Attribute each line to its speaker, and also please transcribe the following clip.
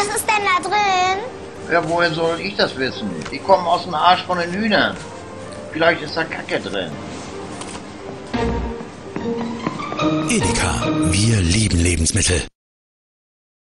Speaker 1: Was ist denn da drin?
Speaker 2: Ja, woher soll ich das wissen? Ich komme aus dem Arsch von den Hühnern. Vielleicht ist da Kacke drin.
Speaker 3: Edeka, wir lieben Lebensmittel.